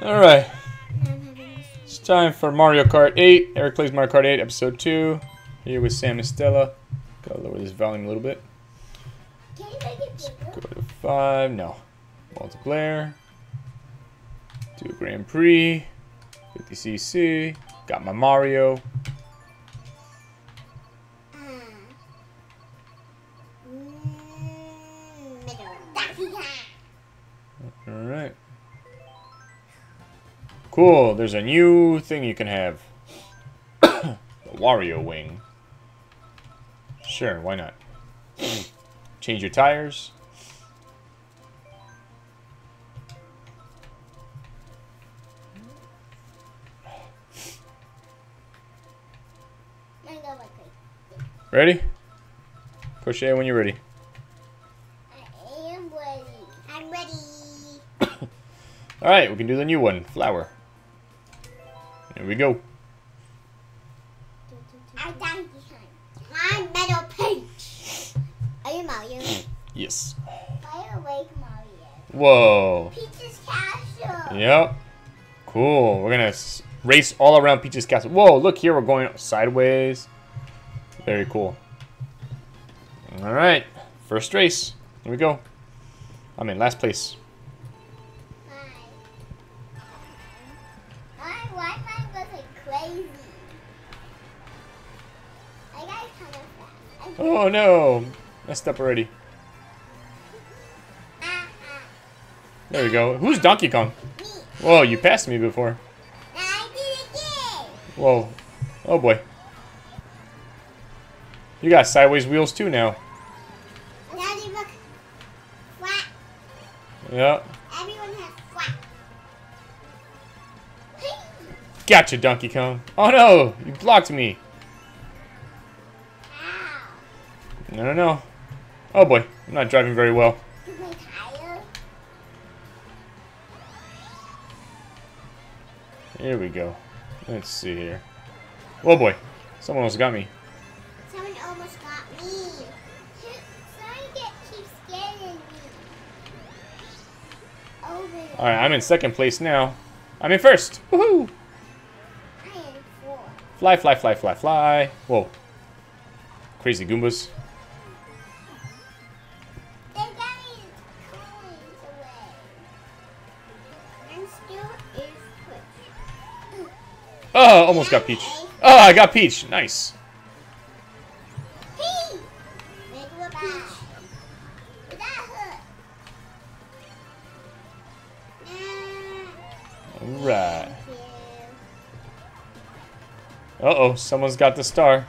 Alright. It's time for Mario Kart 8. Eric plays Mario Kart 8, episode 2. Here with Sam and Stella. Gotta lower this volume a little bit. Can you Go to 5. No. Multiplayer. Do a Grand Prix. 50cc. Got my Mario. Ah. Mm. Daffy Alright. Cool. There's a new thing you can have. the Wario Wing. Sure, why not? Change your tires. I'm gonna go like this. Ready? Push A when you're ready. I am ready. I'm ready. Alright, we can do the new one. Flower. Here we go. I died behind. I'm Metal Peach. Are you Mario? Yes. Fire awake Mario. Whoa. Peach's Castle. Yep. Cool. We're gonna race all around Peach's castle. Whoa, look here. We're going sideways. Very cool. All right. First race. Here we go. I'm in last place. Oh no. Messed up already. There we go. Who's Donkey Kong? Whoa, you passed me before. Whoa. Oh boy. You got sideways wheels too now. Hey. Gotcha, Donkey Kong. Oh no, you blocked me. No, no, no. Oh boy, I'm not driving very well. Is my tire? Here we go. Let's see here. Oh boy, someone else got me. Someone almost got me. Get, keeps getting me. Over. All right, I'm in second place now. I'm in first. Woohoo! I am four. Fly, fly, fly, fly, fly. Whoa. Crazy Goombas. Oh, almost got Peach. Oh, I got Peach. Nice. Hey! Make a peach. Did that hurt? Ah. All right. Uh oh, someone's got the star.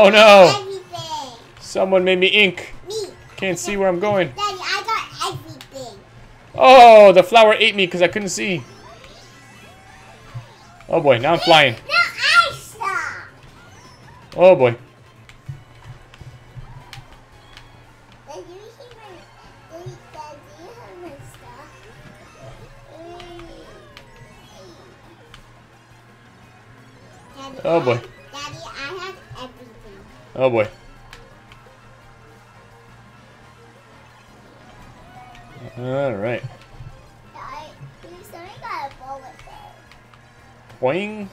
Oh, no. Everything. Someone made me ink. Me. Can't see where I'm going. Daddy, I got everything. Oh, the flower ate me because I couldn't see. Oh boy, now I'm flying. No, I saw. Oh boy. There. Boing.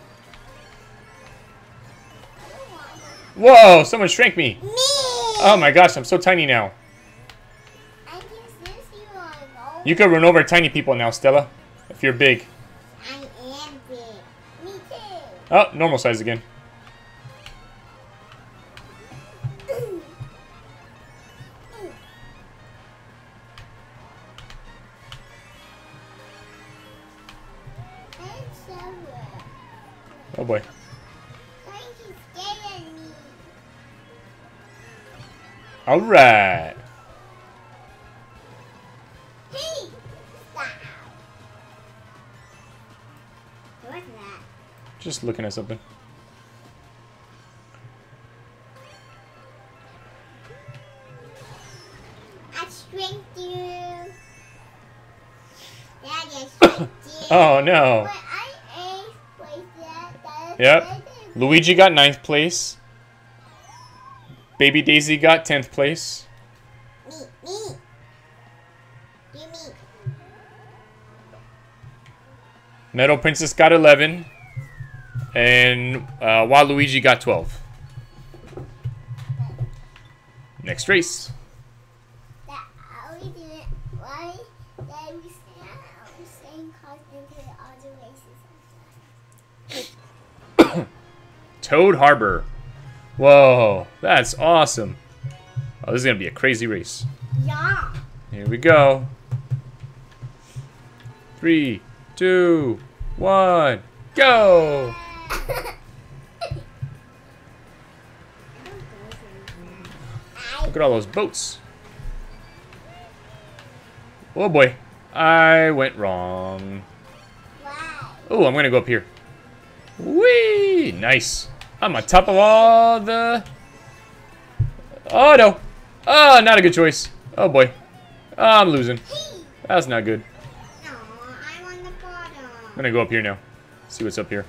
I don't want one. Whoa, someone shrank me. Me! Oh my gosh, I'm so tiny now. I can sense you on. You can run over tiny people now, Stella. If you're big. I am big. Me too. Oh, normal size again. All right. Hey, Just looking at something. I shrinked you. Daddy, I oh no. Yep. Luigi got ninth place. Baby Daisy got 10th place. Me, me. You, me. Meadow Princess got 11. And uh, Waluigi got 12. Next race. Toad Harbor. Whoa, that's awesome. Oh, this is going to be a crazy race. Yeah. Here we go. Three, two, one, go! Look at all those boats. Oh boy, I went wrong. Oh, I'm gonna go up here. Whee! Nice. I'm on top of all the. Oh no! Oh, not a good choice. Oh boy. Oh, I'm losing. That's not good. I'm gonna go up here now. See what's up here.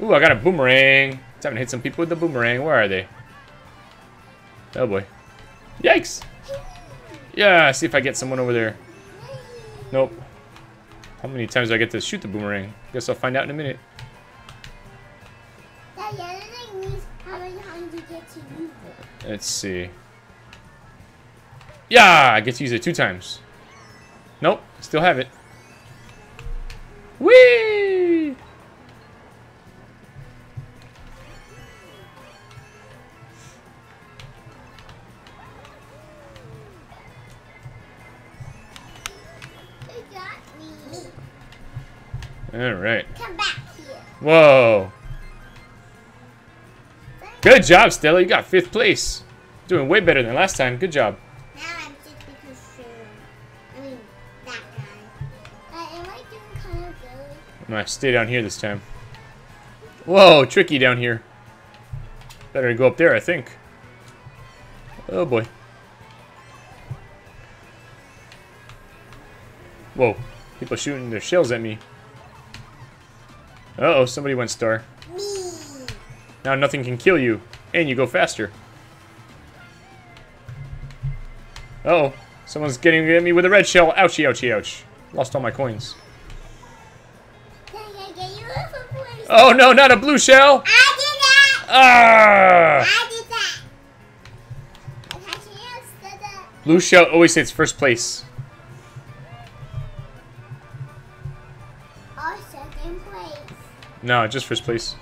Ooh, I got a boomerang. It's Time to hit some people with the boomerang. Where are they? Oh boy. Yikes! Yeah, see if I get someone over there. Nope. How many times do I get to shoot the boomerang? Guess I'll find out in a minute. Let's see. Yeah, I get to use it two times. Nope, still have it. Whee! You got me. All right. Come back here. Whoa. Good job, Stella. You got fifth place. Doing way better than last time. Good job. Now I'm just because sure. I mean, that guy. But am I doing kind of good? I'm gonna stay down here this time. Whoa, tricky down here. Better go up there, I think. Oh boy. Whoa, people shooting their shells at me. Uh oh, somebody went star. Now nothing can kill you, and you go faster. Uh oh, someone's getting at me with a red shell. Ouchie, ouchie, ouch. Lost all my coins. Can I get you a place? Oh no, not a blue shell! I did that. Ah! I did that. I actually said that. Blue shell always hits first place. Or second place. No, just first place.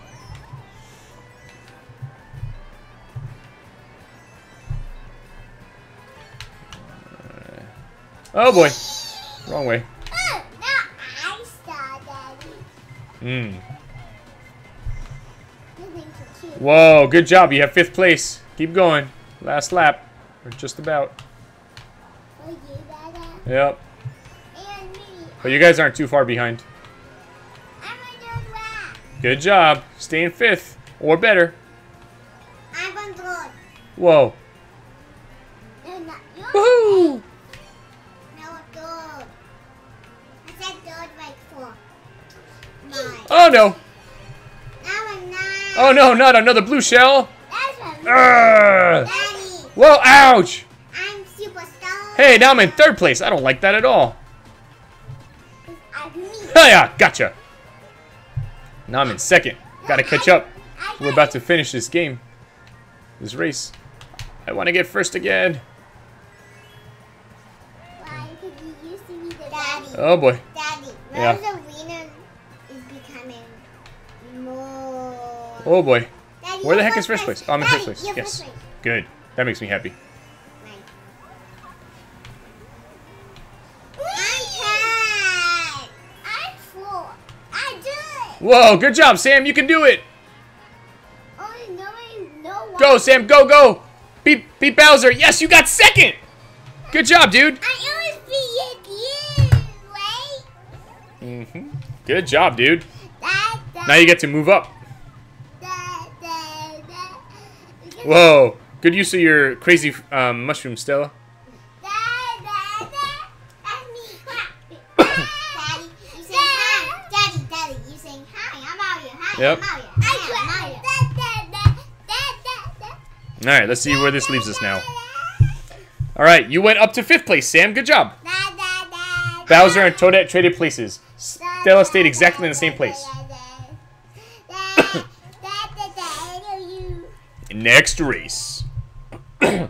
Oh boy. Wrong way. Oh, now I saw Daddy. Moving to two. Whoa, good job. You have fifth place. Keep going. Last lap. Or just about. You, Yep. But you guys aren't too far behind. I'm a third lap. Good job. Stay in fifth. Or better. I'm on third. Whoa. No. Woohoo! Oh no. Now I'm nine. Oh no, not another blue shell. That's what Arrgh. Daddy. Whoa, ouch. Hey, now I'm in third place. I don't like that at all. Oh yeah, gotcha. Now I'm in second. Gotta catch up. We're about to finish this game. This race. I want to get first again. Why? Because you used to be the daddy. Oh boy. Daddy, Yeah. Oh boy. Daddy, Where the heck is first place? Oh, I'm in first place. Yes. first. Good. That makes me happy. Right. I'm ten. I'm four. I do it. Whoa, good job, Sam. You can do it. Only nobody know why. Go, Sam. Go, go. Beat, beat Bowser. Yes, you got second. Good job, dude. I always beat you, right? hmm Good job, dude. Now you get to move up. Whoa! Good use of your crazy um, mushroom, Stella. Yep. Alright, let's see where this leaves us now. Alright, you went up to fifth place, Sam. Good job. Bowser and Toadette traded places. Stella stayed exactly in the same place. Next race. And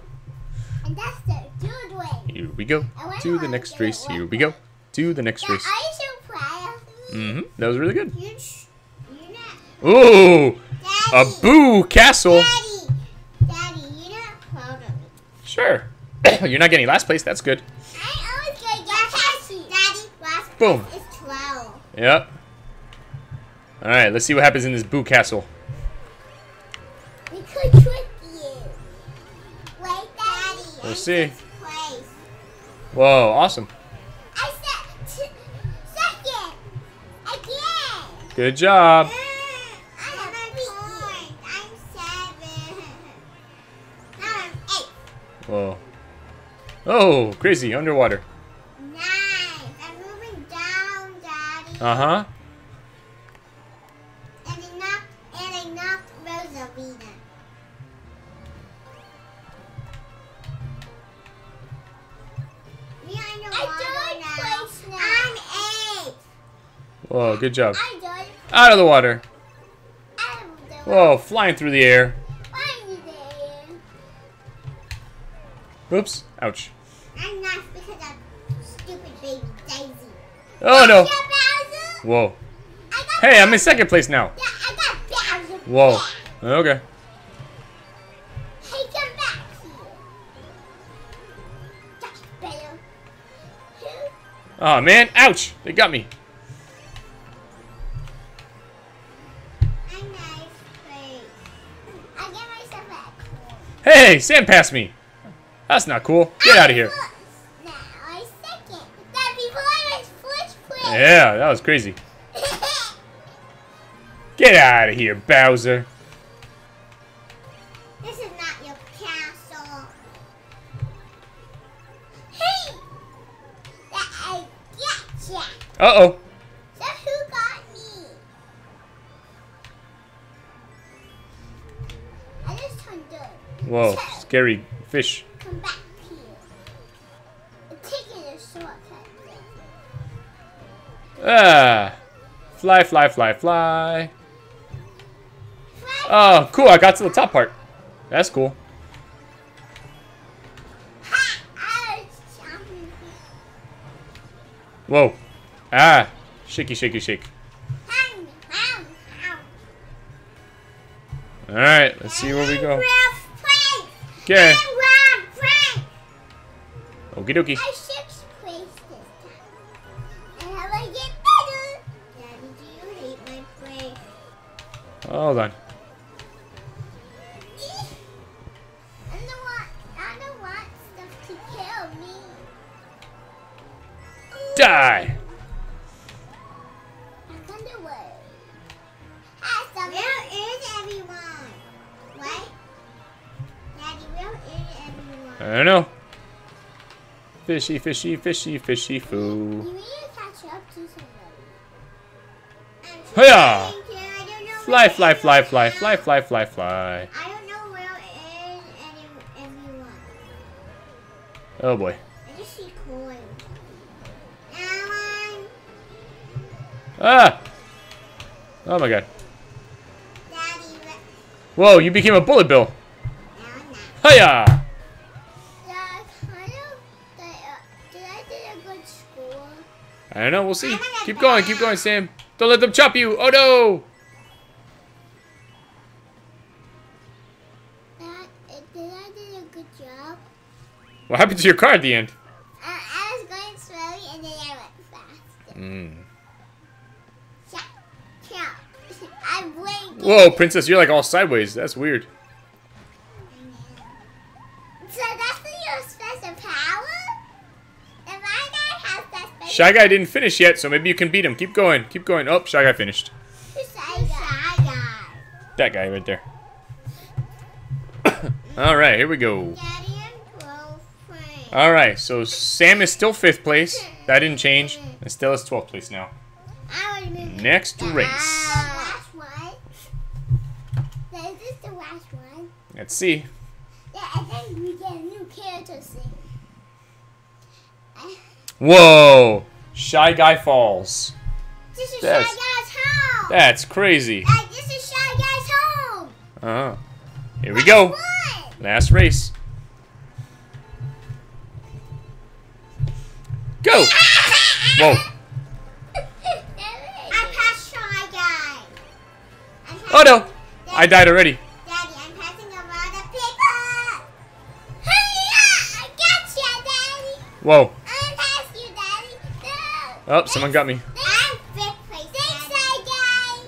that's the good way. Here we go. To the next race. Here we go. To the next Are race. you so proud of me? Mm-hmm. That was really good. You're. Ooh, a boo castle. Daddy. Daddy, you're not proud of me. Sure. You're not getting last place. That's good. I always get catchy. Daddy, last Boom. place is 12. Yep. All right, let's see what happens in this boo castle. We'll see. Whoa, awesome. I said t- second. Again. Good job. I have a point. I'm seven. Now I'm eight. Whoa. Oh, crazy, underwater. Nine. I'm moving down, Daddy. Uh Whoa, good job. Out of the water. Whoa, flying through the air. Oops. Ouch. I'm not because I'm stupid baby Daisy. Oh no. Whoa. Hey, I'm in second place now. Yeah, I got Bowser. Whoa. Okay. Hey, come back here. That's better. Who? Oh man, ouch. They got me. Hey, Sam passed me. That's not cool. Get out of here. Now I second. That before I was first place. Yeah, that was crazy. Get out of here, Bowser. this is not your castle. Hey! That I getcha. Uh oh. Whoa, fish. Come back here. I'm taking a shortcut. Ah. Fly, fly, fly, fly. Oh, cool. I got to the top part. That's cool. Ha! I was jumping. Whoa. Ah. Shaky, shaky, shake. Hang me. Hang, hang. Alright, let's see where we go. Okay. I'm Ralph Frank. Okie dokie. I sixth place this time. And how I get better? Daddy, do you hate my? Hold on. Fishy, fishy, fishy, fishy foo. need to catch up to somebody. Hiya! trying to, I don't know Fly, fly, fly, fly, fly, fly, fly, fly. I don't know where is any, everyone. Oh boy. I just see coins. Alan, Ah! Oh my god. Daddy, Whoa, you became a bullet bill. Hiya! I don't know, we'll see. Keep going, keep going, Sam. Don't let them chop you. Oh no! Dad, did I do a good job? What happened to your car at the end? Uh, I was going slowly and then I went faster. Mm. Yeah, yeah. I'm. Whoa, Princess, you're like all sideways. That's weird. Shy Guy didn't finish yet, so maybe you can beat him. Keep going. Keep going. Oh, Shy Guy finished. Shy Guy? That guy right there. All right, here we go. All right, so Sam is still fifth place. That didn't change. And Stella's 12th place now. Next race. Let's see. Yeah, I think we get a new character. Whoa! Shy Guy falls. This is That's- Shy Guy's home. That's crazy. Uh, this is Shy Guy's home. Uh-huh. Here we go. What? Last race. Go! Whoa. I passed Shy Guy. Oh no! passing- I died already. Daddy, I'm passing around the paper. Hurry up! I got you, Daddy. Whoa. I'm past you, Daddy. No. Oh, someone got me. I'm fifth place. Thanks, Shy Guy.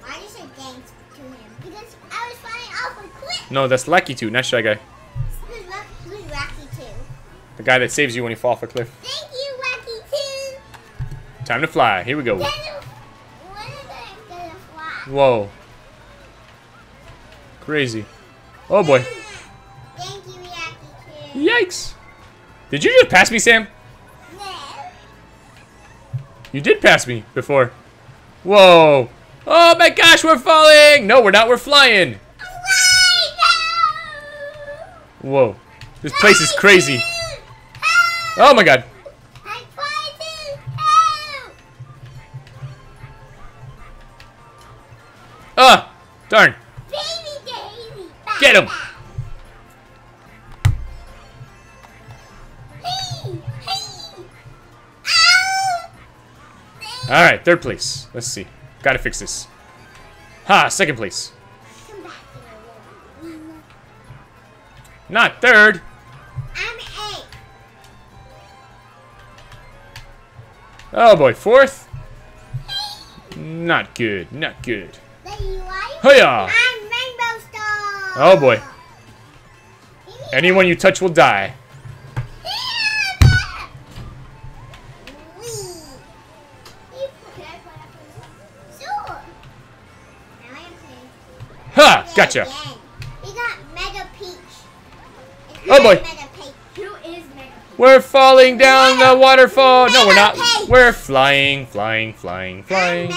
Why did you say thanks to him? Because I was flying off a cliff. No, that's Lakitu, not Shy Guy. Who's, Rock- who's Rocky too? The guy that saves you when you fall off a cliff. Thank you, Rocky too. Time to fly. Here we go. Then when is I gonna fly? Whoa. Crazy. Oh boy. Thank you. Yikes. Did you just pass me, Sam? You did pass me before. Whoa. Oh my gosh, we're falling! No, we're not. We're flying. Whoa. This place is crazy. Oh my god. I'm trying to help. Ah! Darn. Get him. Alright, third place. Let's see. Gotta fix this. Ha! Second place. Come back here. Not third. I'm eight. Oh boy, fourth. Not good. Not good. Hiya! I'm Rainbow Star. Oh boy. Anyone you touch will die. Gotcha. We got Mega Peach. Oh, boy. Mega Peach. Who is Mega Peach? We're falling down the waterfall. No, we're not. Okay. We're flying, flying, flying, flying.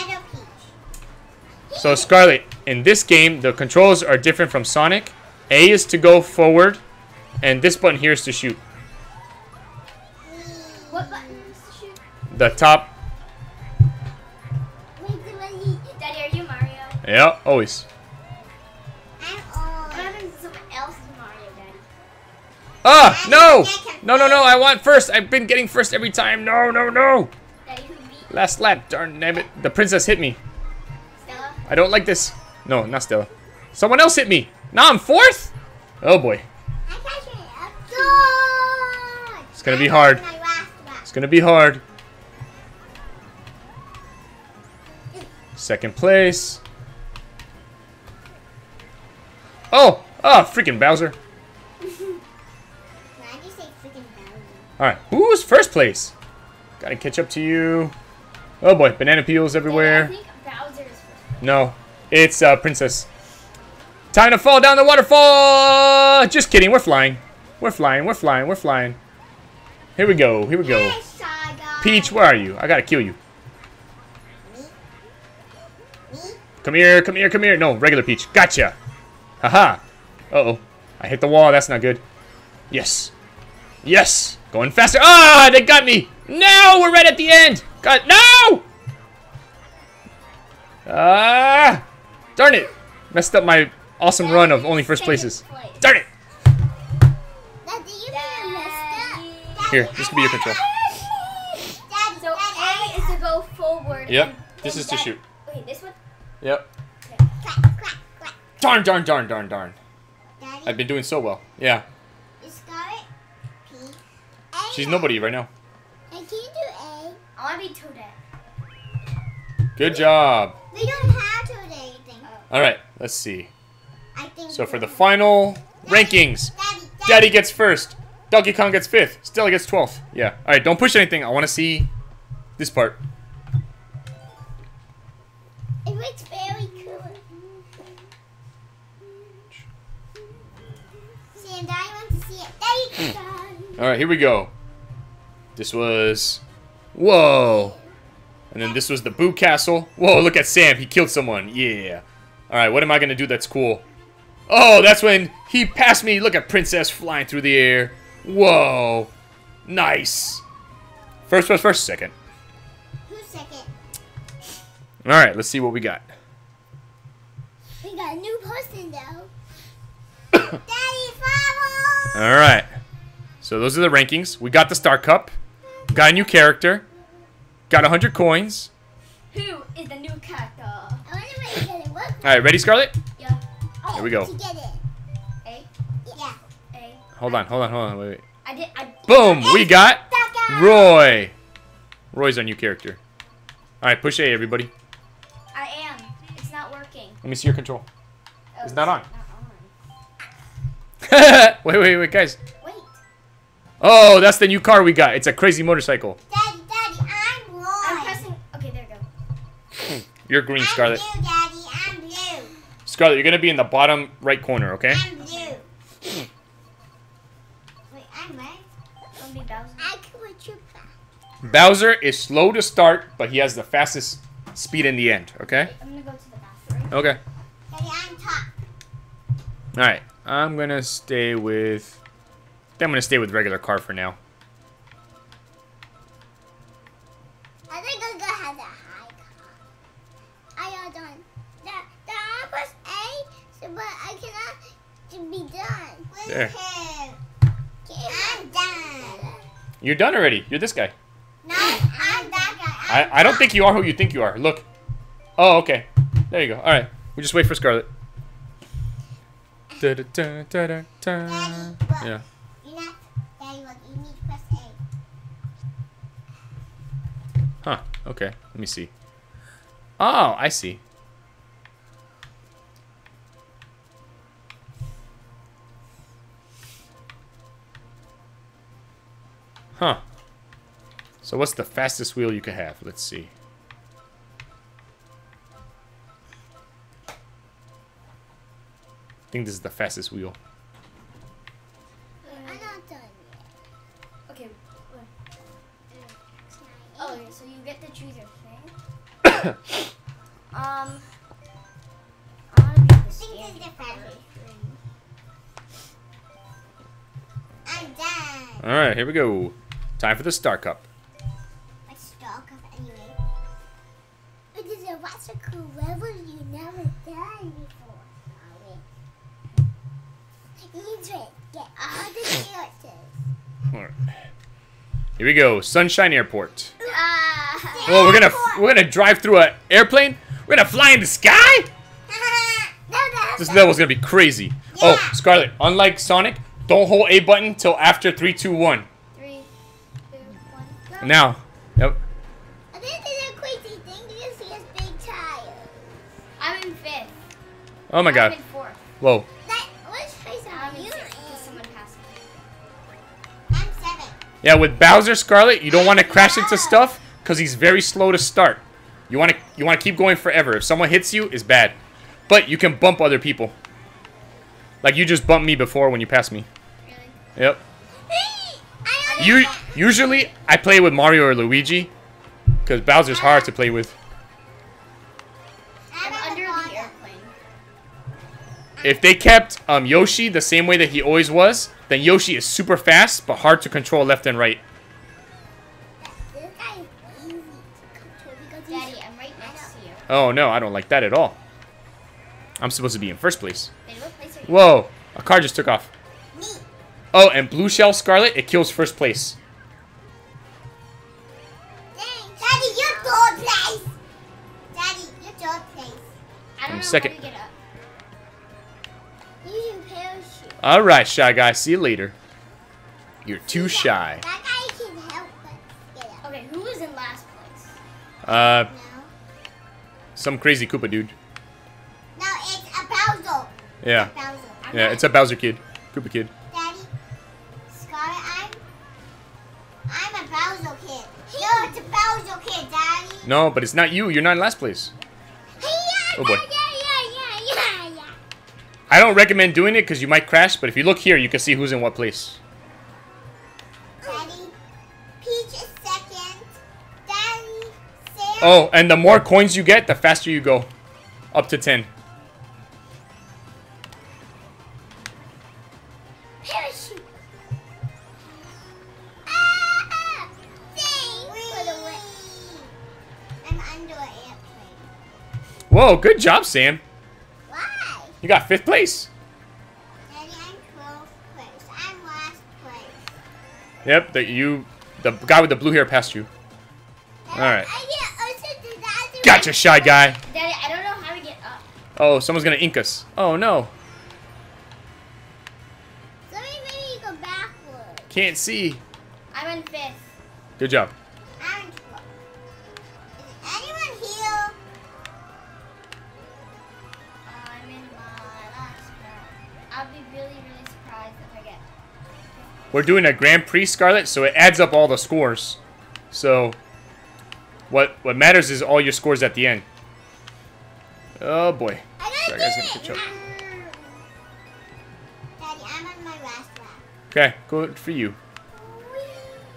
So Scarlet, in this game, the controls are different from Sonic. A is to go forward, and this button here is to shoot. What button is to shoot? The top. Wait, Daddy, are you Mario? Yeah, always. Ah, no! No, no, no, I want first. I've been getting first every time. No, no, no. Daddy, who beat Last lap, darn damn it. The princess hit me. Stella? I don't like this. No, not Stella. Someone else hit me. Now I'm fourth? Oh boy. I'm catching up. Good. It's gonna be hard. My last lap. It's gonna be hard. Second place. Oh! Oh, freaking Bowser. Alright, who's first place? Gotta catch up to you. Oh boy, banana peels I everywhere. think Bowser is first. No, it's uh, Princess. Time to fall down the waterfall! Just kidding, we're flying. We're flying, we're flying, we're flying. Here we go, here we go. Peach, where are you? I gotta kill you. Me? Me? Come here, come here, come here. No, regular Peach. Gotcha. Haha. Uh-oh. I hit the wall. That's not good. Yes. Yes. Going faster. Ah, they got me. No, we're right at the end. God, no! Ah! Darn it. Messed up my awesome run of only first places. Place. Darn it. Daddy, you made up. Here, this could be your control. Daddy, So A is to go forward. Yep, this is to shoot. Wait, this one? Yep. Quack, quack, quack. Darn, darn, darn, darn, darn. Daddy, I've been doing so well. Yeah. is Scarlet P? A She's nobody right now. I can't do A. Oh, I want to be Toadette. Good job. We don't have to do anything. All right, let's see. I think. So for the final rankings, Daddy, Daddy gets first. Donkey Kong gets fifth. Stella gets 12th. Yeah. All right, don't push anything. I want to see this part. It looks very cool. Sam, Daddy wants to see it. Daddy, All right, here we go. This was... Whoa. And then this was the Boo Castle. Whoa, look at Sam. He killed someone. Yeah. All right, what am I going to do that's cool? Oh, that's when he passed me. Look at Princess flying through the air. Whoa. Nice. First, first, first, second. Who's second? All right, let's see what we got. We got a new person though. Daddy, follow. All right. So those are the rankings. We got the Star Cup. Got a new character. Got 100 coins. Who is the new character? I wonder where you get it. What? All right, ready, Scarlet? Yeah. Oh, Here we go. To get it. A. Yeah. A. Hold on, hold on, hold on. Wait, wait. I did. I. Boom! We got Roy. Roy's our new character. All right, push A, everybody. I am. It's not working. Let me see your control. Oh, It's not on. Not wait, wait, wait, guys. On. Wait. Oh, that's the new car we got. It's a crazy motorcycle. Daddy, Daddy, I'm Roy. I'm pressing. Okay, there we go. You're green, I'm Scarlet. blue, Daddy. I'm blue. Scarlet, you're gonna be in the bottom right corner, okay? I'm blue. Wait, I'm red. Don't be Bowser. I can put you back. Bowser is slow to start, but he has the fastest speed in the end, okay? I'm gonna go to the bathroom. Okay. Daddy, I'm top. All right. I'm gonna stay with. I think I'm gonna stay with regular car for now. I think I'm gonna have the high car. I are done. The, the I press A, so, but I cannot to be done. There. him? I'm done. You're done already. You're this guy. No, I'm that guy. I, I don't think you are who you think you are. Look. Oh, okay. There you go. All right. We just wait for Scarlet. Da, da, da, da, da, da. Daddy. Yeah. You're not. Daddy, look. You need to press A. Huh. Okay. Let me see. Oh, I see. Huh. So what's the fastest wheel you could have? Let's see. I think this is the fastest wheel. To choose your thing. um. I wanna be the I think this standard is the part. fastest. I'm done. All right, here we go. Time for the Star Cup. My stock of anyway. It is a what's a cool level you never done before. You drink. Get all the characters. All right. Here we go. Sunshine Airport. Oh, we're gonna we're gonna drive through an airplane. We're gonna fly in the sky. no, no, This level's gonna be crazy. Oh, Scarlet. Unlike Sonic, don't hold A button till after three, two, one. Three, two, one. Now. Yep. Uh, this is a crazy thing because he has big tires. I'm in fifth. Oh my I'm God. in fourth. Whoa. Yeah, with Bowser, Scarlet, you don't want to crash into stuff because he's very slow to start. You want to you want to keep going forever. If someone hits you, it's bad. But you can bump other people. Like you just bumped me before when you passed me. Really? Yep. Hey, I am You usually I play with Mario or Luigi because Bowser's hard to play with. If they kept um, Yoshi the same way that he always was, then Yoshi is super fast but hard to control left and right. This guy is easy to control because he's Daddy, right next to you. Oh no, I don't like that at all. I'm supposed to be in first place. Place? Whoa, a car just took off. me. Oh, and Blue Shell Scarlet, it kills first place. Daddy, you're third place. Daddy, you're third place. I don't I'm know second. All right, shy guy, see you later. You're too shy. That guy can help us get up. Okay, who is in last place? Uh, No. some crazy Koopa dude. No, it's a Bowser. Yeah, Bowser. I'm yeah, it's a Bowser kid, Koopa kid. Daddy, Scarlet, I'm. I'm a Bowser kid. You're the Bowser kid, Daddy. No, but it's not you. You're not in last place. Hey, yeah, Oh, boy. I don't recommend doing it because you might crash, but if you look here, you can see who's in what place. Oh, and the more coins you get, the faster you go. Up to 10. Whoa, good job, Sam. You got fifth place. Daddy, I'm 12th place. I'm last place. Yep, that you, the guy with the blue hair passed you. Daddy, Alright. I get also do that. do Gotcha, shy guy. Daddy, I don't know how to get up. Oh, someone's gonna ink us. Oh no, So maybe you go backwards. can't see. I'm in fifth. Good job. I'll be really, really surprised if I get. We're doing a Grand Prix, Scarlet, so it adds up all the scores. So, what what matters is all your scores at the end. Oh boy. I Sorry, guys, gonna catch up. Daddy, I'm on my last lap. Okay, good for you.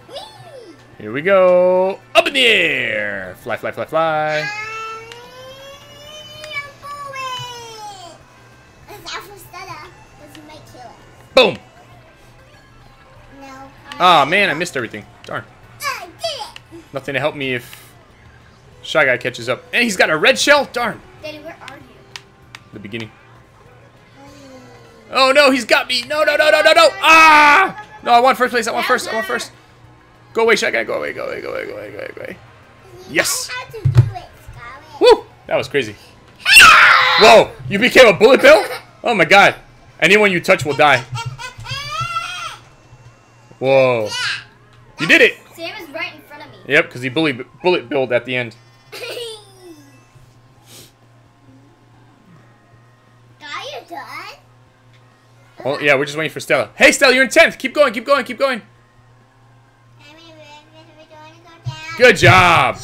Whee! Here we go. Up in the air. Fly, fly, fly, fly. Boom. No. Ah man, I missed everything. Darn. I did it. Nothing to help me if Shy Guy catches up. And he's got a red shell. Darn. Daddy, where are you? The beginning. Oh no, he's got me. No, no, no, no, no, no. Ah! No, I want first place. I want first. I want first. Go away, Shy Guy. Go away. Go away. Go away. Go away. Go away. Go away. Yes. I had to do it, Woo! That was crazy. Whoa! You became a bullet bill? Oh my god. Anyone you touch will die. Whoa. You did it! Sam is right in front of me. Yep, because he bully, bullet billed at the end. Are you done? Well, yeah, we're just waiting for Stella. Hey, Stella, you're in 10th. Keep going, keep going, keep going. Good job.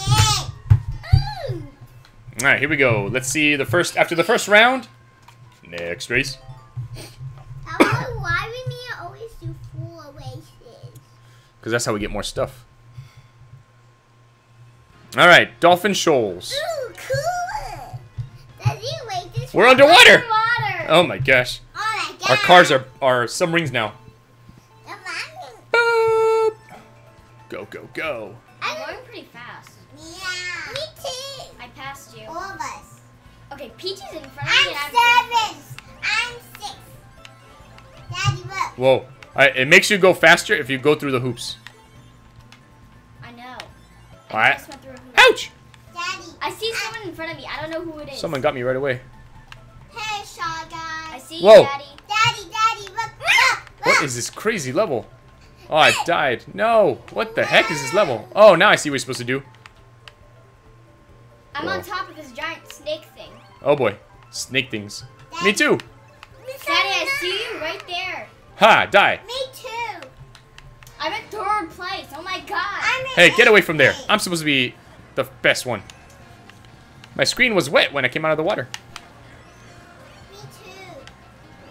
All right, here we go. Let's see the first, after the first round. Next race. I don't know why we need to always do four races. Because that's how we get more stuff. All right, Dolphin Shoals. Ooh, cool. Daddy, wait, this We're underwater. Water. Oh my gosh. Oh my god. Our cars are, are submarines now. Boop. Go, go, go. I'm going pretty fast. Yeah. Me too. I passed you. All of us. Okay, Peach is in front of me I'm I'm seven. I'm six. Daddy, look. Whoa. All right, it makes you go faster if you go through the hoops. I know. All right. Just went through a hoop. Ouch! I see someone in front of me. I don't know who it is. Someone got me right away. Hey, Shaw I see Whoa. you, Daddy. Daddy, Daddy, look. Ah! Look. What is this crazy level? Oh, I died. No. What the heck is this ah! level? Oh, now I see what you're supposed to do. I'm Whoa. on oh. top of this giant snake thing. Oh boy. Snake things. Me too. Daddy, I see you right there. Ha, die. Me too. I'm in third place. Oh my god. I'm Hey, get away from there. I'm supposed to be the best one. My screen was wet when I came out of the water. Me too.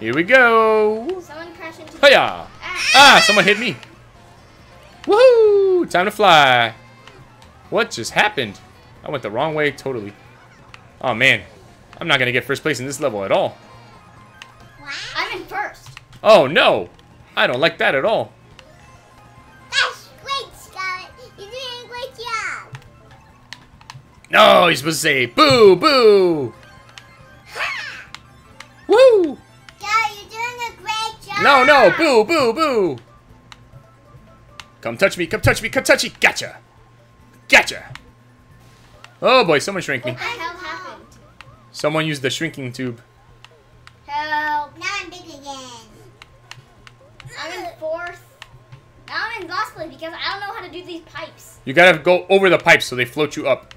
Here we go. Someone crashed into Hiya! Ah. Ah, someone hit me. Woohoo! Time to fly. What just happened? I went the wrong way totally. Oh man, I'm not gonna get first place in this level at all. Wow. I'm in first. Oh no! I don't like that at all. That's great, Scarlett. You're doing a great job. No, you're supposed to say boo, boo. Ha! Woo! Scarlett, you're doing a great job. No, no, boo, boo, boo. Come touch me, come touch me, come touch me. Gotcha. Gotcha. Oh boy, someone shrank me. What the hell happened? Someone used the shrinking tube. Help. Now I'm big. I'm in fourth. I'm in last place because I don't know how to do these pipes. You gotta go over the pipes so they float you up.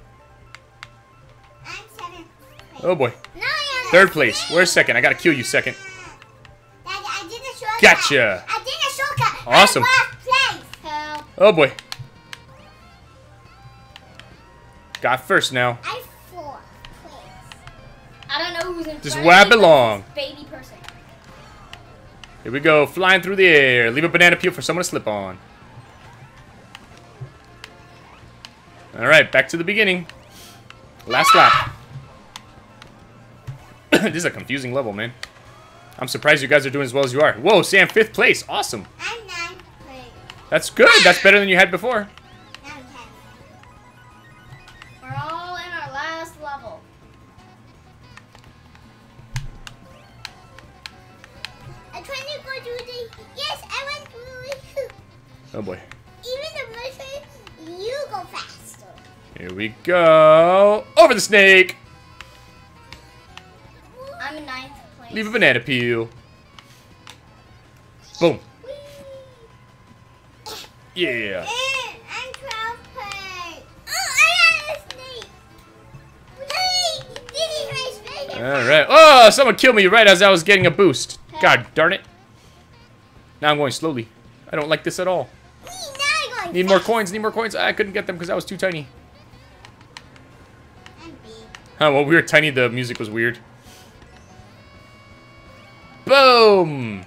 I'm seventh. Oh boy. I'm Third place. Where's second? I gotta kill you second. Daddy, I did a shortcut. Gotcha. I did a shortcut. Awesome. Place. Help. Oh boy. Got first now. I'm fourth place. I don't know who's in Just where I of me, but belong. Baby person. Here we go, flying through the air. Leave a banana peel for someone to slip on. Alright, back to the beginning. Last lap. this is a confusing level, man. I'm surprised you guys are doing as well as you are. Whoa, Sam, fifth place. Awesome. I'm ninth place. That's good. That's better than you had before. Oh, you go faster. Here we go. Over the snake. I'm in ninth place. Leave a banana peel. Boom. Yeah. And I'm 12 play. Oh, I got a snake. Hey, Did he raise me? All right. Oh, someone killed me right as I was getting a boost. God darn it. Now I'm going slowly. I don't like this at all. Need more coins. Need more coins. I couldn't get them because I was too tiny. Huh, well, we were tiny. The music was weird. Boom.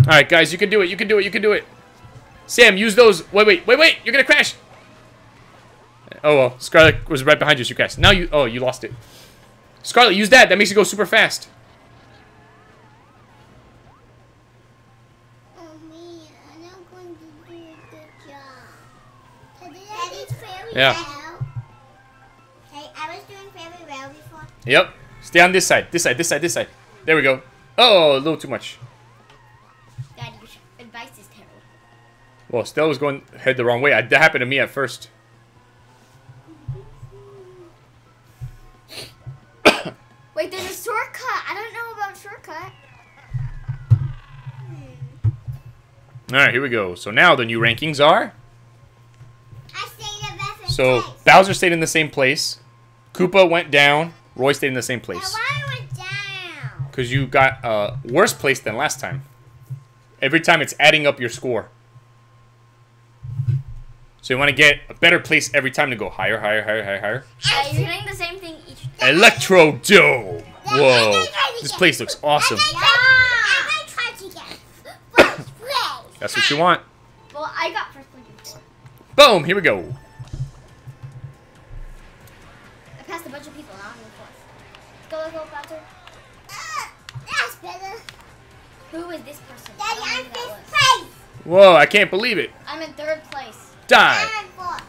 All right, guys. You can do it. You can do it. You can do it. Sam, use those. Wait, wait, wait, wait. You're to crash. Oh, well. Scarlet was right behind you. So you crashed. Now you... Oh, you lost it. Scarlet, use that. That makes you go super fast. Oh man, I'm not going to do a good job. So did I did very Yeah. Hey, I was doing very well before. Yep. Stay on this side. This side. This side. This side. There we go. Oh, a little too much. Daddy, your advice is terrible. Well, Stella was going head the wrong way. That happened to me at first. Wait, there's a shortcut. I don't know about shortcut. All right, here we go. So now the new rankings are. I stayed in the best So place. Bowser stayed in the same place. Koopa went down. Roy stayed in the same Now place. why I went down? Because you got uh, worse place than last time. Every time it's adding up your score. So you want to get a better place every time to go higher, higher, higher, higher, higher. Uh, you're getting the same thing each time. Electro Dome. Whoa. This place looks awesome. I might try to get first place. That's what you want. Well, I got first place before. Boom. Here we go. Who is this person? Daddy, I don't know I'm fifth was. place. Whoa, I can't believe it. I'm in third place. Die. I'm fourth.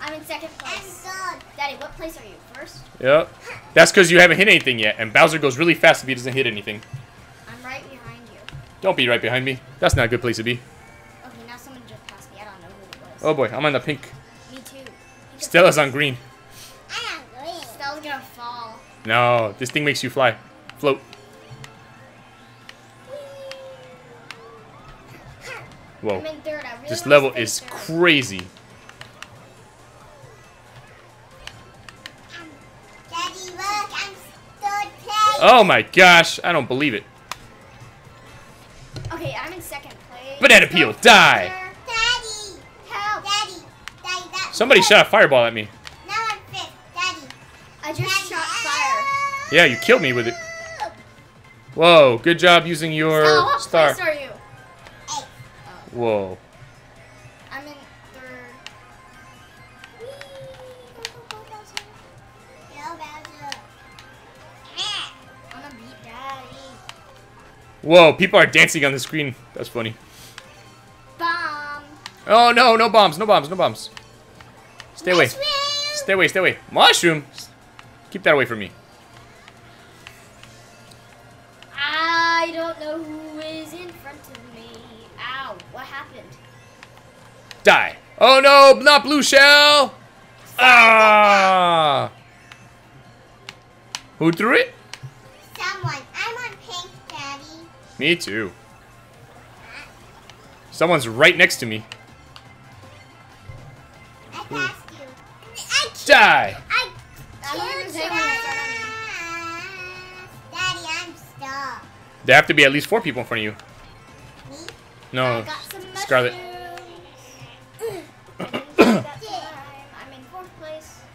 I'm in second I'm third. Daddy, what place are you? First? Yep. That's because you haven't hit anything yet, and Bowser goes really fast if he doesn't hit anything. I'm right behind you. Don't be right behind me. That's not a good place to be. Okay, now someone just passed me. I don't know who it was. Oh boy, I'm on the pink. Me too. Pink Stella's on green. I am green. Stella's gonna fall. No, this thing makes you fly. Float. Whoa. I'm in third. I really This level is third. crazy. Daddy, look, I'm third place. Oh my gosh, I don't believe it. Okay, I'm in second place. Banana peel, die. Daddy, Help! Daddy, Daddy, that. Somebody shot a fireball at me. Now I'm fifth. Daddy. I just Daddy. shot fire. Yeah, you killed me with it. Whoa, good job using your Stella, what star. Whoa. I'm in third. Yo, Bowser. I'm gonna beat Daddy. Whoa, people are dancing on the screen. That's funny. Bomb. Oh no, no bombs, no bombs, no bombs. Stay away. Stay away, stay away. Mushroom! Keep that away from me. Die. Oh no, not blue shell! Ah! Who threw it? Someone. I'm on pink, Daddy. Me too. Someone's right next to me. I passed you. I. Die! I killed take one in front of me. you. Daddy, I'm stuck. There have to be at least four people in front of you. Me? I No, got some Scarlet.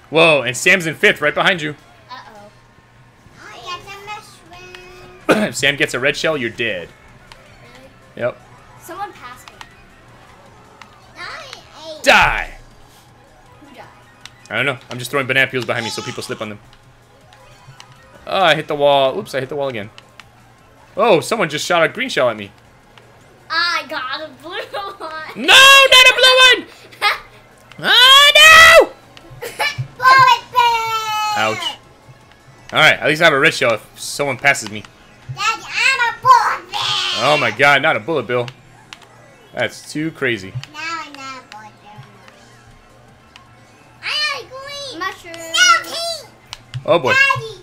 Whoa, and Sam's in fifth, right behind you. Uh-oh. I got the mushroom. if Sam gets a red shell, you're dead. Really? Yep. Someone passed me. I. Die! Who died? I don't know. I'm just throwing banana peels behind me so people slip on them. Oh, I hit the wall. Oops, I hit the wall again. Oh, someone just shot a green shell at me. I got a blue one. No, not a blue one! Oh, Ouch. Alright, at least I have a red shell if someone passes me. Daddy, I'm a bullet bill! Oh my god, not a bullet bill. That's too crazy. Now I'm not a bullet bill. I have green mushroom. Pink! Oh boy. Daddy,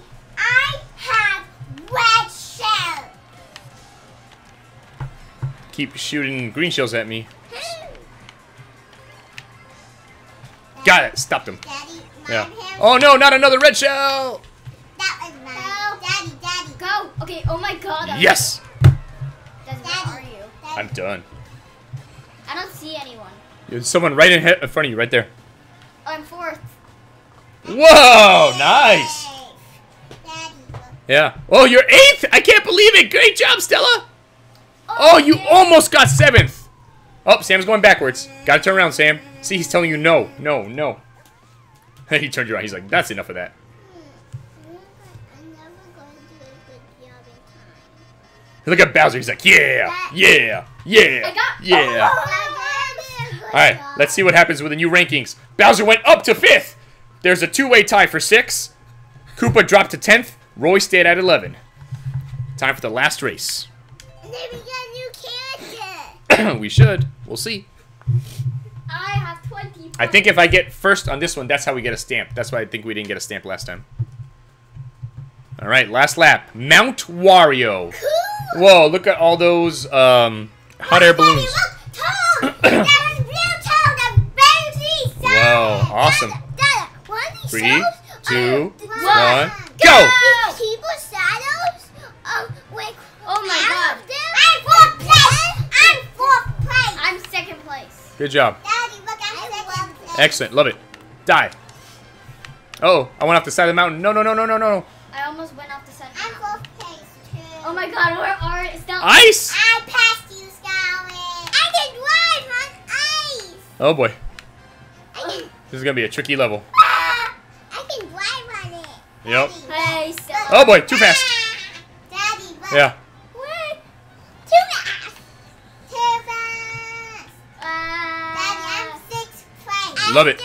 Keep shooting green shells at me. Got it, stopped him. Daddy, yeah. mine Oh no, not another red shell. That was mine. Daddy, daddy. Go. Okay. Oh my God. I'm- Yes. Desmond, where are you? Daddy. I'm done. I don't see anyone. There's someone right in, in front of you, right there. Oh, I'm fourth. Whoa, nice. Daddy. Yeah. Oh, you're eighth. I can't believe it. Great job, Stella. Oh, you yeah. almost got seventh. Oh, Sam's going backwards. Gotta turn around, Sam. See, he's telling you no, no, no. he turned around. He's like, that's enough of that. I'm never going to do a good job in time. Look at Bowser. He's like, yeah, yeah, yeah, yeah. Oh, All All right, let's see what happens with the new rankings. Bowser went up to fifth. There's a two-way tie for six. Koopa dropped to tenth. Roy stayed at eleven. Time for the last race. And then we got a new character. we should. We'll see. I have 20. I think if I get first on this one, that's how we get a stamp. That's why I think we didn't get a stamp last time. All right, last lap. Mount Wario. Cool. Whoa, look at all those um, hot air balloons. Look, Toad. that blue Toad. That very. Wow, awesome. Dada, Dada, one of these Three, shows two, are- one, go. These people shadows. Um, like. Oh my God. I'm fourth place. I'm fourth place. I'm second place. Good job. Daddy, look, I'm second place. Excellent. Love it. Die. Oh, I went off the side of the mountain. No, no, no, no, no, no. I almost went off the center. I'm fourth place too. Oh my God, where are Stella? Ice. I passed you, Scarlet. I can drive on ice. Oh boy, can. this is gonna be a tricky level. Ah, I can drive on it. Yep. Daddy, Hey, Stella. Oh boy, too fast. Daddy, look. Yeah. Love I'm it.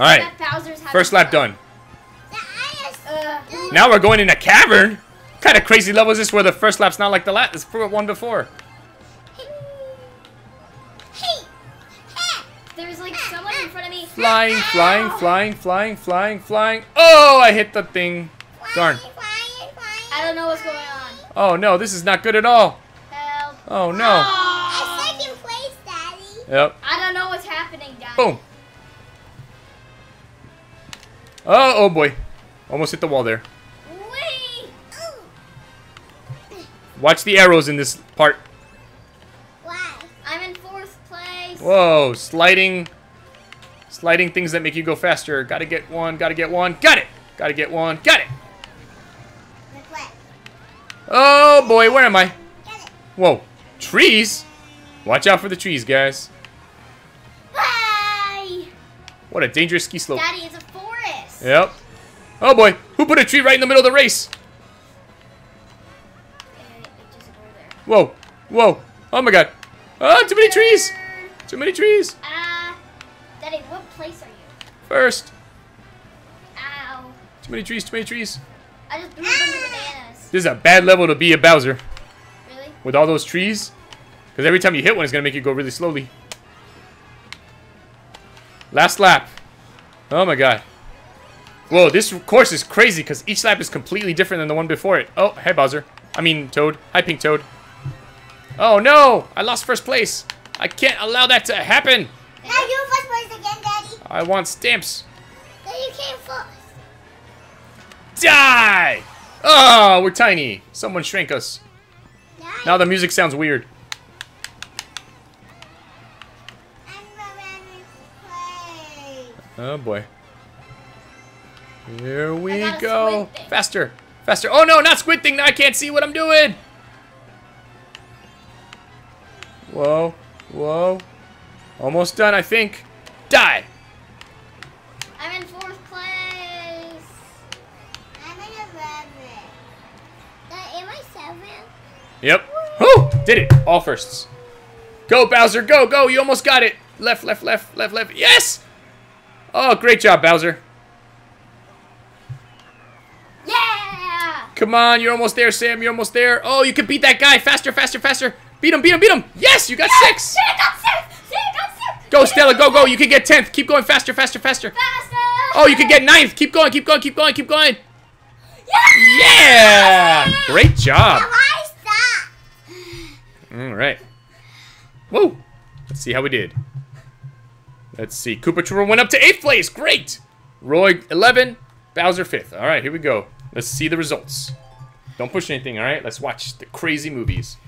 All right. that Bowser's having First lap done. The ice. Now we're going in a cavern. What kind of crazy level is this where the first lap's not like the last one before? Hey. Hey. there's like someone in front of me. Flying, flying, flying, flying, flying, flying. Oh, I hit the thing. Darn. Flying, flying, flying. I don't know what's going on. Oh no, this is not good at all. Help. Oh no. Ah! I'm second place, Daddy. Yep. Boom. Oh, oh boy. Almost hit the wall there. Watch the arrows in this part. Why? I'm in fourth place. Whoa, sliding. Sliding things that make you go faster. Gotta get one, gotta get one. Got it! Gotta get one. Got it! Oh boy, where am I? Whoa. Trees? Watch out for the trees, guys. What a dangerous ski slope. Daddy, it's a forest. Yep. Oh boy, who put a tree right in the middle of the race? Uh, it just over there. Whoa, whoa. Oh my god. Oh, too many trees. Too many trees. Uh, Daddy, what place are you? First. Ow. Too many trees, too many trees. I just threw a bunch of bananas. This is a bad level to be a Bowser. Really? With all those trees. Because every time you hit one, it's going to make you go really slowly. Last lap. Oh my god. Whoa, this course is crazy because each lap is completely different than the one before it. Oh, hey Bowser. I mean Toad. Hi Pink Toad. Oh no! I lost first place. I can't allow that to happen. Now you first place again, Daddy. I want stamps. Then you came first. Die! Oh, we're tiny. Someone shrank us. Now, Now the music sounds weird. I'm running place. Oh boy. Here we go. Faster. Faster. Oh no, not squid thing. Now I can't see what I'm doing. Whoa. Whoa. Almost done, I think. Die. I'm in fourth place. I'm in. That am I seven? Yep. Whoo! Did it. All firsts. Go, Bowser. Go, go. You almost got it. Left, left, left, left, left. Yes! Oh, great job, Bowser. Yeah! Come on, you're almost there, Sam. You're almost there. Oh, you can beat that guy. Faster, faster, faster. Beat him, beat him, beat him. Yes, you got six. Say it got six! It got six! Go, Stella. Go, go. You can get 10th. Keep going faster, faster, faster. Faster! Oh, you can get ninth. Keep going, keep going, keep going, keep going. Yeah! Yeah! Great job. All right. Whoa. Let's see how we did. Let's see. Koopa Troopa went up to 8th place. Great. Roy 11, Bowser 5th. All right, here we go. Let's see the results. Don't push anything, all right? Let's watch the crazy movies.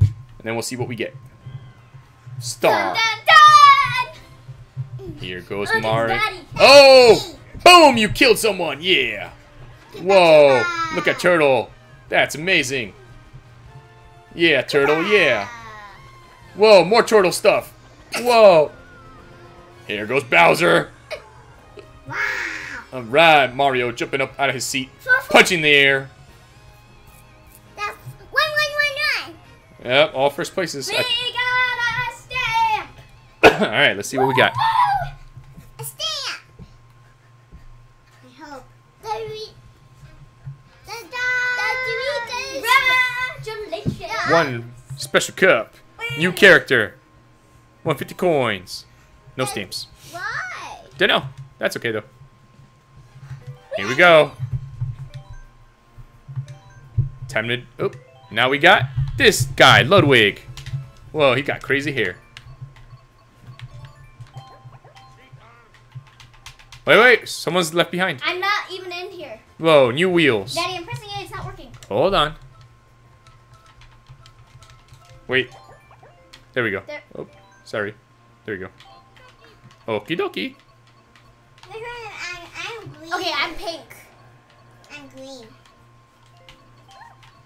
And then we'll see what we get. Star. Dun, dun, dun! Here goes Mario. Oh! Boom! You killed someone. Yeah. Whoa! Look at Turtle. That's amazing. Yeah, Turtle. Yeah. Whoa! More turtle stuff. Whoa! Here goes Bowser. Wow. All right, Mario jumping up out of his seat, punching the air. That's one, one, one, one. Yep, all first places. We I- got a stamp. all right, let's see what we got. A stamp. I hope. The re- the the Congratulations. One special cup. New character. 150 coins. No stamps. Why? Don't know. That's okay though. Here we go. Time to. Oh, now we got this guy, Ludwig. Whoa, he got crazy hair. Wait, wait, someone's left behind. I'm not even in here. Whoa, new wheels. Daddy, I'm pressing it. It's not working. Hold on. Wait. There we go. There. Oh, sorry. There you go. Okie dokie. I'm, I'm green. Okay, I'm pink. I'm green.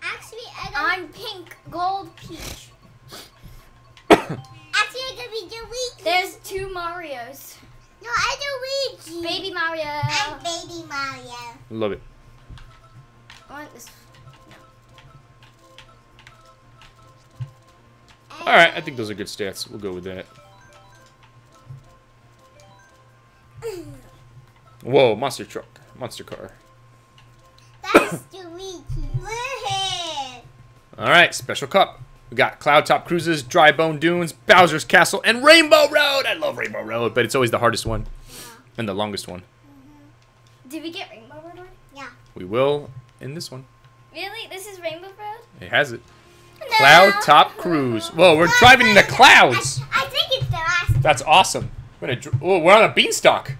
Actually, I don't. I'm pink, gold, peach. actually, I could be Luigi. There's two Marios. No, I do Luigi. Baby Mario. I'm baby Mario. Love it. I want this. Alright, I think those are good stats. We'll go with that. Whoa, monster truck. Monster car. That's Luigi. Woohoo! Alright, special cup. We got Cloud Top Cruises, Dry Bone Dunes, Bowser's Castle, and Rainbow Road! I love Rainbow Road, but it's always the hardest one. And the longest one. Mm-hmm. Did we get Rainbow Road? already? Yeah. We will in this one. Really? This is Rainbow Road? It has it. Cloud Top Cruise. Whoa, we're driving in the clouds! I, I think it's the last. That's awesome. We're, gonna dr- oh, we're on a beanstalk.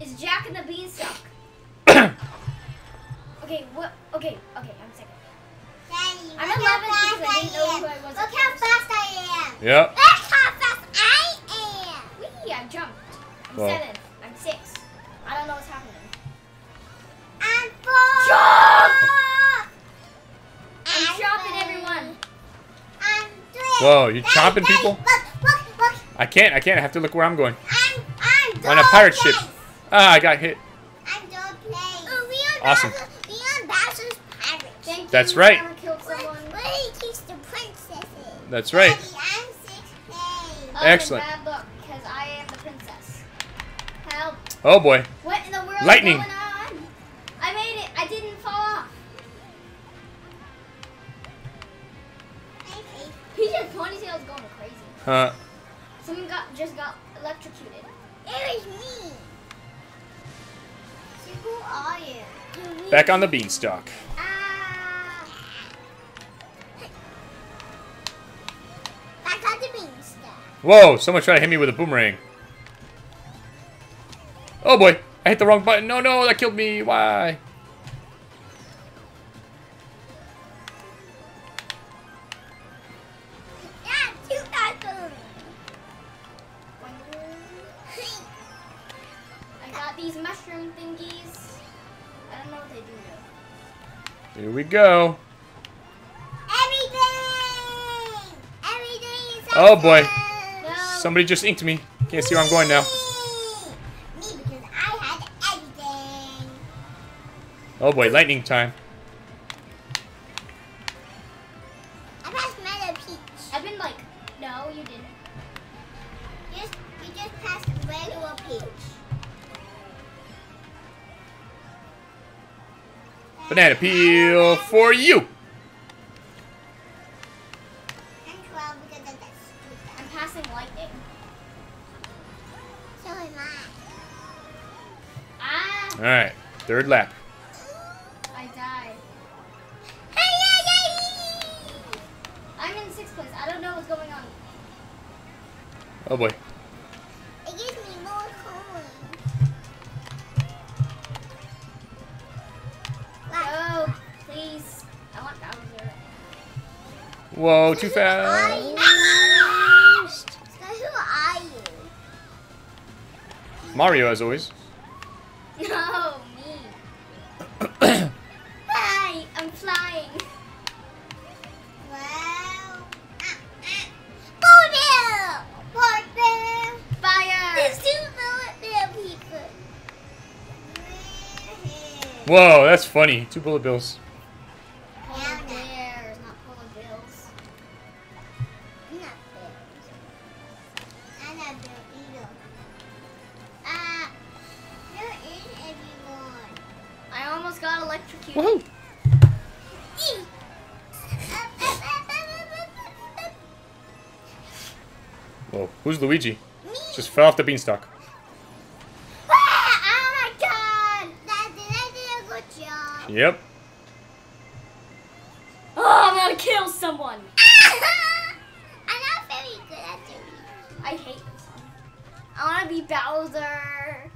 It's Jack and the Beanstalk. Okay, what? Okay, okay, I'm second. Daddy, I'm look 11 how fast because I didn't I am. who I was Look how fast I am. Yep. Look how fast I am. Wee, I jumped. I'm Well. seven. I'm six. I don't know what's happening. I'm four. Jump! I'm I'm chopping three. everyone. I'm three. Whoa, you Daddy, chopping Daddy, people? Look, look, look. I can't, I can't. I have to look where I'm going. I'm, I'm On a dog pirate ship. Ah, I got hit. I'm dog place. Oh, we on Awesome. Bowser, we on Bowser's pirate. That's right. Whoever killed Where, someone. where he keeps the princesses. That's right. Daddy, I'm six. I'm Excellent. In because I am the princess. Help! Oh boy. What in the world Lightning. is going on? I made it. I didn't fall off. PJ Ponytail's going crazy. Uh, back on the beanstalk. On the beanstalk. Whoa, someone tried to hit me with a boomerang. Oh boy, I hit the wrong button. No, no, that killed me. Why? Go. Everything. Everything Oh, boy. No. Somebody just inked me. Can't see where I'm going now. Me, because I had everything. Oh boy, lightning time. Banana peel for you. I'm 12 because of that stupid. I'm passing lightning. So am I. Ah. All right, third lap. I died. Hey, yeah, yeah, I'm in sixth place. I don't know what's going on. Oh boy. Whoa, too fast. So who are you? Mario, as always. No, me. Hi, I'm flying. Wow. Bullet! Bullet bill! Fire! There's two bullet bill people. Whoa, that's funny. Two bullet bills. Who's Luigi? Me. Just fell off the beanstalk. Ah, oh my god! That did did a good job. Yep. Oh, I'm gonna kill someone. I'm not very good at doing. I hate this one. I wanna be Bowser.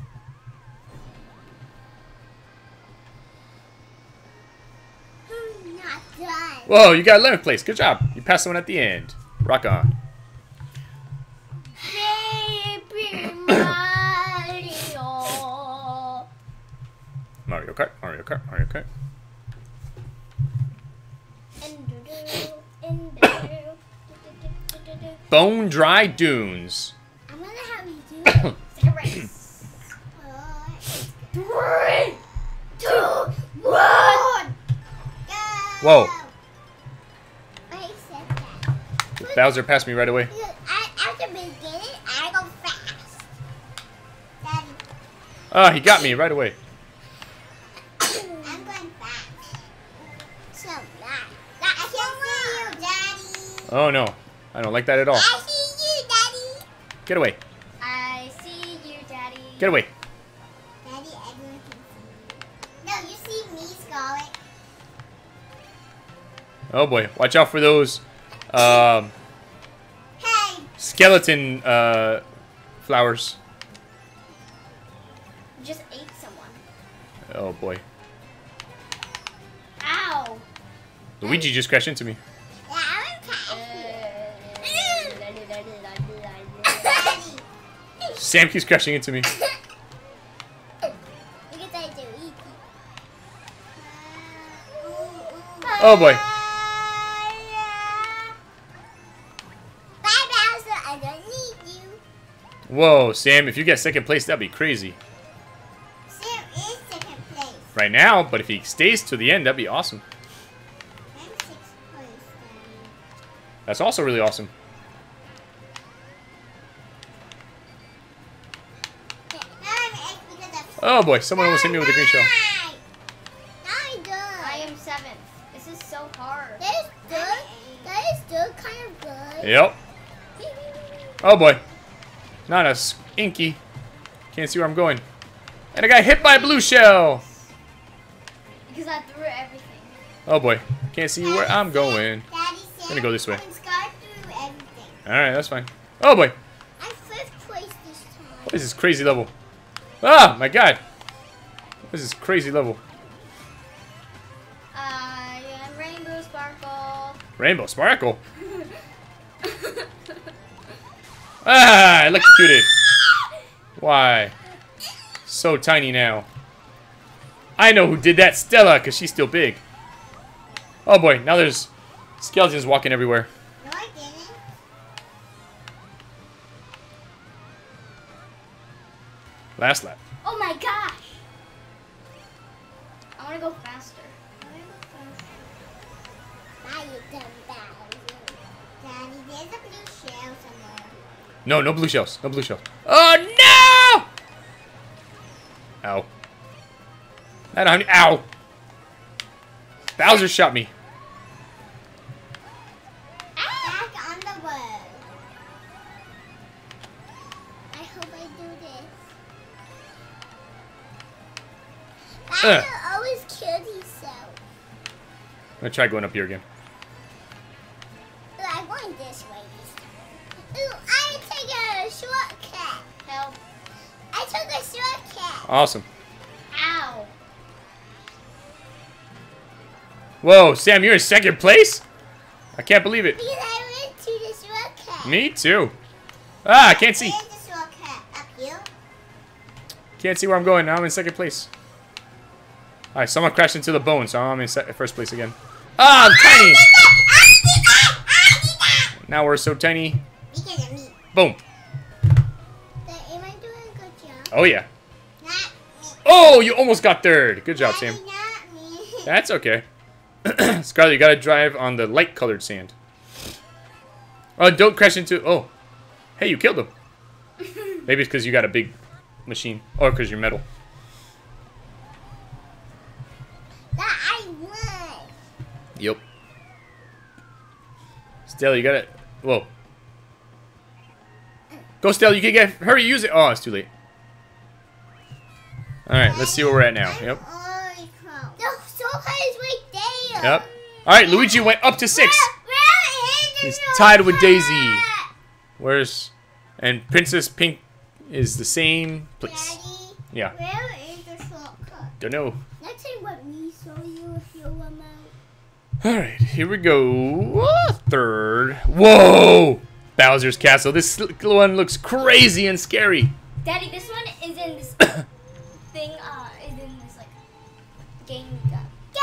I'm not done. Whoa, you got 11th place. Good job. You passed someone at the end. Rock on. Bone Dry Dunes. I'm gonna have you do it. It's like a race. Three, two, one. go. Whoa. I said that. Bowser passed me right away. I, beginning, I go fast. Daddy, Ah, he got me right away. I'm going fast. So nice. I can see you, Daddy. Oh no, I don't like that at all. I see you, Daddy. Get away. I see you, Daddy. Get away. Daddy, everyone can see you. No, you see me, Scarlet. Oh boy, watch out for those um, Hey, skeleton uh, flowers. You just ate someone. Oh boy. Ow. Luigi just crashed into me. Sam keeps crashing into me. Because I do eat. Oh boy. Bye, Bowser. I don't need you. Whoa, Sam, if you get second place, that'd be crazy. Sam is second place. Right now, but if he stays to the end, that'd be awesome. I'm sixth place. That's also really awesome. Oh boy, someone almost hit me with a green shell. Nine. Nine good. I am seventh. This is so hard. That is good. That is still kind of good. Yep. Oh boy. Not a inky. Can't see where I'm going. And I got hit by a blue shell. Because I threw everything. Oh boy. Can't see where I'm going. Daddy Sam, gonna go this way. I'm scarred through everything. Alright, that's fine. Oh boy. I'm fifth place this time. What is this crazy level? Ah, my god. This is crazy level. I am Rainbow Sparkle. Rainbow Sparkle. Ah, electrocuted. Why? So tiny now. I know who did that. Stella, because she's still big. Oh boy, now there's skeletons walking everywhere. Last lap. Oh my gosh. I want to go faster. Now you done Daddy, there's a blue shell somewhere. No, no blue shells. No blue shells. Oh no! Ow. I don't have any. Ow! Bowser shot me. Mario always killed himself. I'm gonna try going up here again. Ooh, I'm going this way this time. Ooh, I take a shortcut. Help. I took a shortcut. Awesome. Ow. Whoa, Sam, you're in second place? I can't believe it. Because I went to the shortcut. Me too. Ah, I can't see. Where's the shortcut? Up here? Can't see where I'm going. Now I'm in second place. Alright, someone crashed into the bone, so I'm in first place again. Ah, I'm tiny! Now we're so tiny. Because of me. Boom. Then Am I doing a good job? Oh, yeah. Oh, you almost got third. Good job, Sam. Daddy, not me. That's okay. Scarlet, you gotta drive on the light colored sand. Oh, don't crash into. Oh. Hey, you killed him. Maybe it's because you got a big machine. Or because you're metal. that I won. Yep. Stella, you gotta. Whoa. Go, Stella. You can get. Hurry, use it. Oh, it's too late. Alright, let's see where we're at now. Yep. I'm close. The shortcut is right there. Yep. Alright, Luigi went up to six. Where, where is the He's tied with? Daisy. Where's. And Princess Pink is the same place. Daddy, Yeah. where is the shortcut? Don't know. Next time, let me show you if you out. Alright, here we go. Third. Whoa! Bowser's Castle. This one looks crazy and scary. Daddy, this one is in this thing, uh, is in this, like, game we got. Go!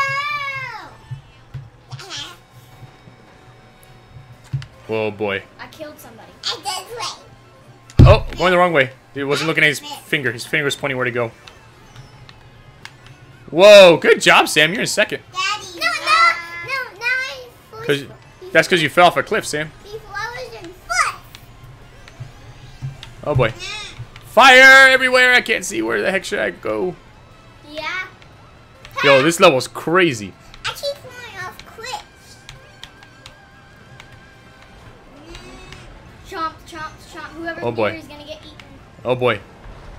Whoa, boy. I killed somebody. And this way. Oh, going the wrong way. He wasn't looking at his finger. His finger was pointing where to go. Whoa, good job, Sam. You're in second. Daddy. Cause, that's because you fell off a cliff, Sam. Before I was in foot. Oh, boy. Fire everywhere. I can't see. Where the heck should I go? Yeah. Yo, this level's crazy. I keep falling off cliffs. Chomp, chomp, chomp. Whoever's Oh, boy. gonna get eaten. Oh, boy.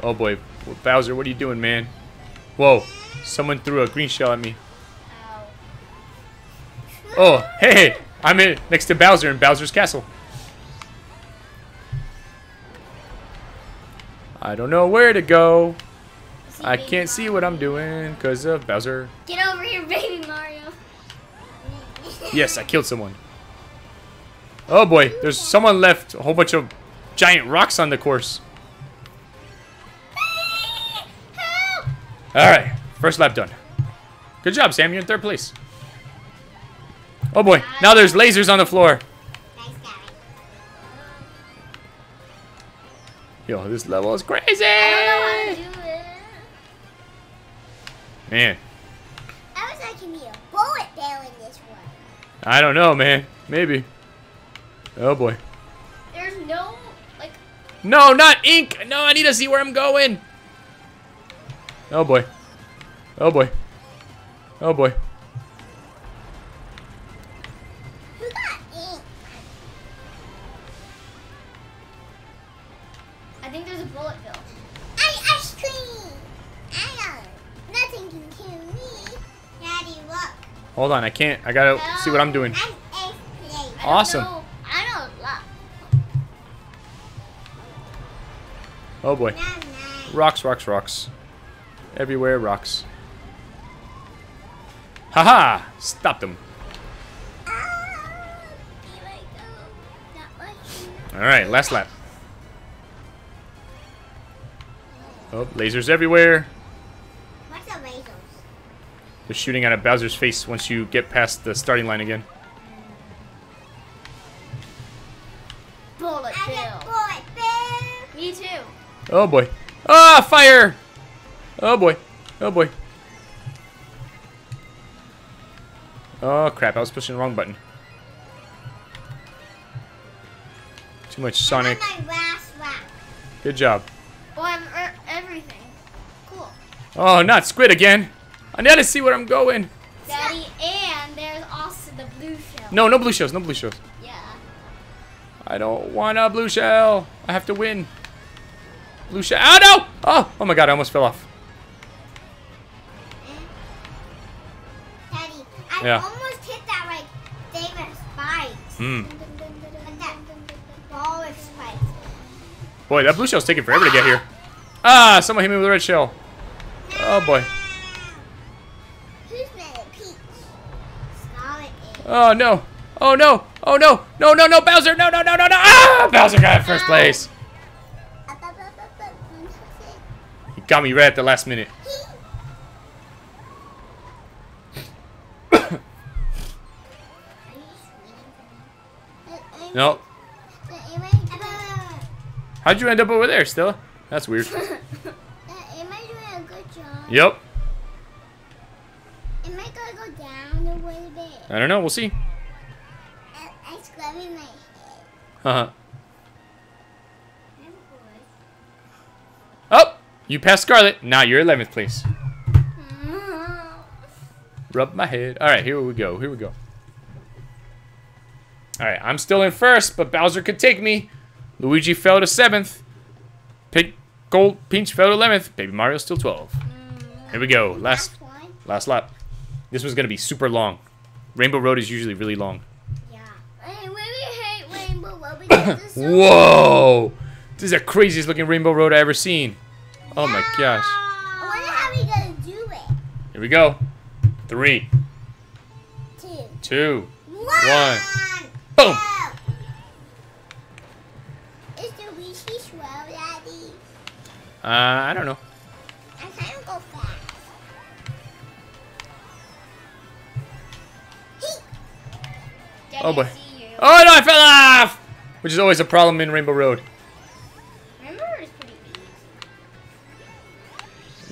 Oh, boy. Bowser, what are you doing, man? Whoa. Someone threw a green shell at me. Oh, hey, hey. I'm in next to Bowser in Bowser's Castle. I don't know where to go. I can't see what I'm doing because of Bowser. Get over here, baby Mario. Yes, I killed someone. Oh boy, there's someone left a whole bunch of giant rocks on the course. Help! Alright, first lap done. Good job, Sam. You're in third place. Oh boy, now there's lasers on the floor. Yo, this level is crazy. I don't know how to do it. Man, I was like, can be a bullet bill in this one. I don't know, man. Maybe. Oh boy. There's no, like, No, not ink. No, I need to see where I'm going. Oh boy. Oh boy. Oh boy. Hold on, I can't. I gotta see what I'm doing. I'm eighth. I don't Awesome. know- I know a. Oh boy. Rocks, rocks, rocks. Everywhere, rocks. Haha! Stopped them. Ah, here I go. Not like you. Alright, last lap. Oh, lasers everywhere. What's the razors? They're shooting out of Bowser's face once you get past the starting line again. Bullet I bill. bullet bill. Me too. Oh boy. Ah, fire! Oh boy. Oh boy. Oh crap, I was pushing the wrong button. Too much Sonic. I'm on my last lap. Good job. Oh, I have er- everything. Cool. Oh, not squid again. I gotta see where I'm going. Daddy, and there's also the blue shell. No, no blue shells, no blue shells. Yeah. I don't want a blue shell. I have to win. Blue shell. Oh no! Oh, oh my god, I almost fell off. I Yeah. almost hit that like famous spikes. Hmm. Like that ball with spikes. Boy, that blue shell's taking forever to get here. Ah, someone hit me with a red shell. Oh boy. Oh no. Oh no. Oh no. No, no, no, Bowser. No, no, no, no, no. Ah! Bowser got first place. He got me right at the last minute. Are you just waiting for me? No. How'd you end up over there, Stella? That's weird. Am I doing a good job? Yep. Am I gonna go down a little bit? I don't know. We'll see. I- I'm scrubbing my head. Uh-huh. Oh, you passed Scarlet. Now you're 11th place. Rub my head. All right, here we go. Here we go. All right, I'm still in first, but Bowser could take me. Luigi fell to seventh. Pink, Gold, Peach fell to 11th. Baby Mario still 12. Here we go. Last, Last lap. This was gonna be super long. Rainbow Road is usually really long. Yeah. I really hate Rainbow Road because it's so Whoa! This is the craziest looking Rainbow Road I ever seen. Oh my gosh. I wonder how we gonna do it. Here we go. Three, Two. two, One. boom. Go. Is the Rishi swell, Daddy? Uh, I don't know. Oh, boy. Oh no, I fell off! Which is always a problem in Rainbow Road. Remember, it's pretty easy.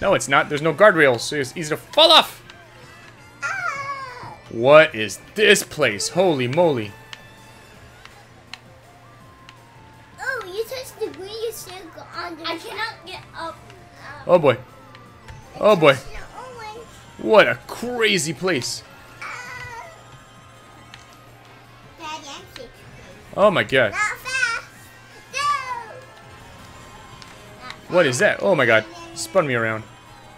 No, it's not. There's no guardrails, so it's easy to fall off. Ah! What is this place? Holy moly. Oh, you touched the green, you still go under. I cannot get up. Oh boy. Oh boy. What a crazy place. Oh my gosh. Not fast. No. What is that? Oh my god. Spun me around.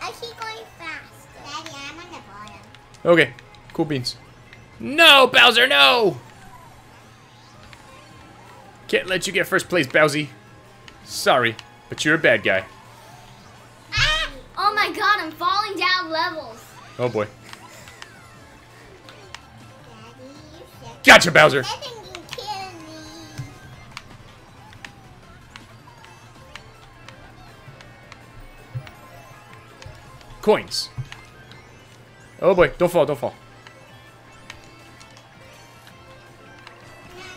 I keep going fast. Daddy, I'm on the bottom. Okay. Cool beans. No, Bowser, no! Can't let you get first place, Bowsy. Sorry, but you're a bad guy. Ah! Oh my god, I'm falling down levels. Oh boy. Daddy. Gotcha, Bowser. Coins. Oh boy, don't fall, don't fall.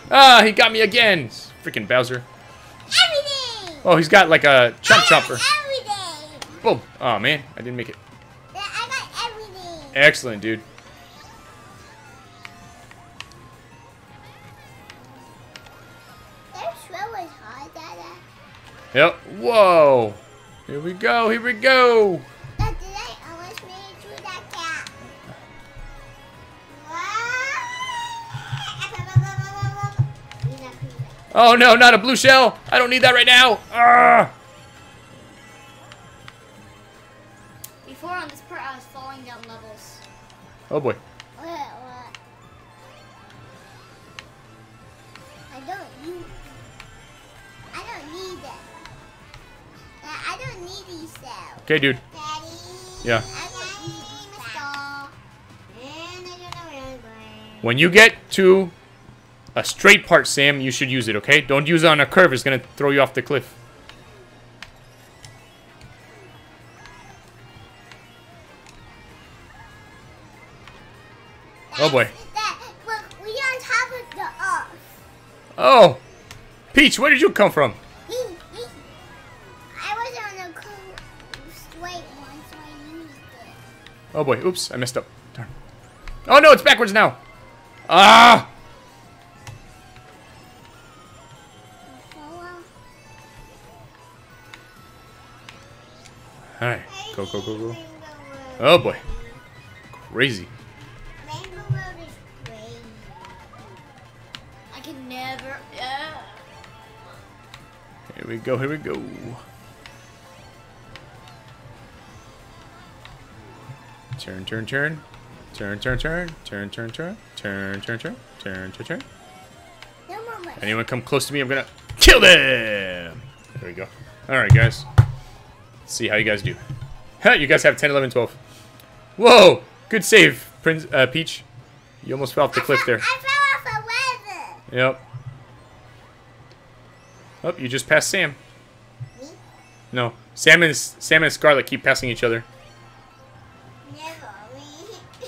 Ah, he got me again. Freaking Bowser. Everything. Oh, he's got like a chump chopper. Everything. Boom. Oh man, I didn't make it. I got everything. Excellent, dude. Their swell was hard, Yep. Whoa. Here we go, here we go. Oh no, not a blue shell. I don't need that right now. Ah. Before on this part, I was falling down levels. Oh boy. I don't need. I don't need it. Uh, I don't need these cells. Okay, dude. Daddy. Yeah. I want these cells. And I don't know where I'm going. When you get to a straight part, Sam, you should use it, okay? Don't use it on a curve. It's going to throw you off the cliff. Oh, boy. That, we on top of the earth. Oh. Peach, where did you come from? He, he, I was on a straight one, so I used it. Oh boy. Oops, I messed up. Darn. Oh no, it's backwards now. Ah! go, go, go. Oh boy. Crazy. Never, uh. Here we go, here we go. Turn, turn, turn. Turn, turn, turn. Turn, turn, turn. Turn, turn, turn. Turn, turn, turn. Anyone come close to me, I'm gonna kill them! There we go. Alright, guys. See how you guys do. You guys have 10, 11, 12. Whoa! Good save, Prince uh, Peach. You almost fell off the cliff there. I fell off a weather. Yep. Oh, you just passed Sam. Me? No. Sam and, Sam and Scarlet keep passing each other. Never. Me.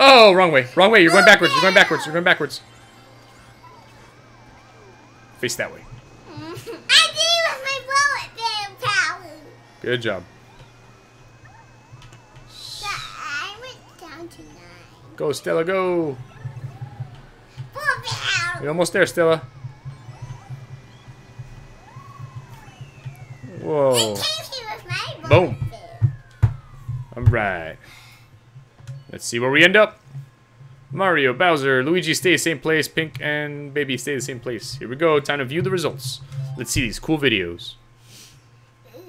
Oh, wrong way. Wrong way. You're going backwards. You're going backwards. You're going backwards. Face that way. I did it with my bullet damn power. Good job. Go, Stella, go. Four power. You're almost there, Stella. Whoa. It came here with my Boom. bullet bill. Alright. Let's see where we end up. Mario, Bowser, Luigi stay the same place, Pink and Baby stay the same place. Here we go, time to view the results. Let's see these cool videos.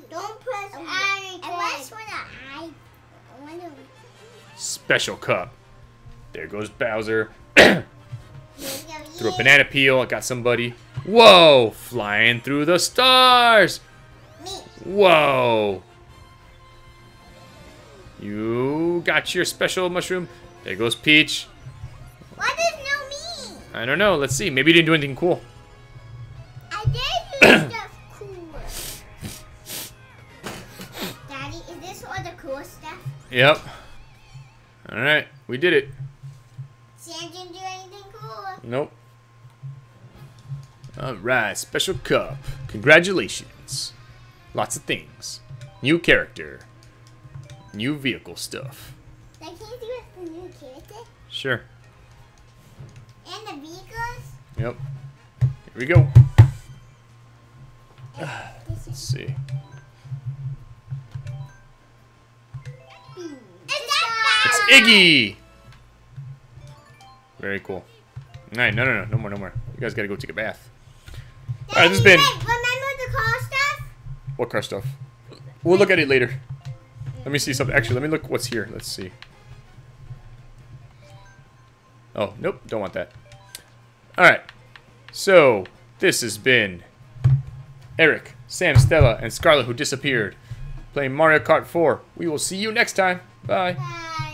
Don't press anything. Unless when I when I Special cup. There goes Bowser. Through a banana peel, I got somebody. Whoa! Flying through the stars! Me. Whoa! You got your special mushroom. There goes Peach. What does no mean? I don't know. Let's see. Maybe you didn't do anything cool. I did do stuff cool. Daddy, is this all the cool stuff? Yep. All right. We did it. Sam didn't do anything cool. Nope. All right. Special cup. Congratulations. Lots of things. New character. New vehicle stuff. Like, can you do it for new character? Sure. And the vehicles? Yep. Here we go. Let's see. It's Iggy! Very cool. Alright, no, no, no. No more, no more. You guys gotta go take a bath. Alright, this has been... remember the car stuff? What car stuff? We'll look at it later. Let me see something. Actually, let me look what's here. Let's see. Oh, nope. Don't want that. Alright. So, this has been Eric, Sam, Stella, and Scarlet who disappeared. Playing Mario Kart 4. We will see you next time. Bye. Bye.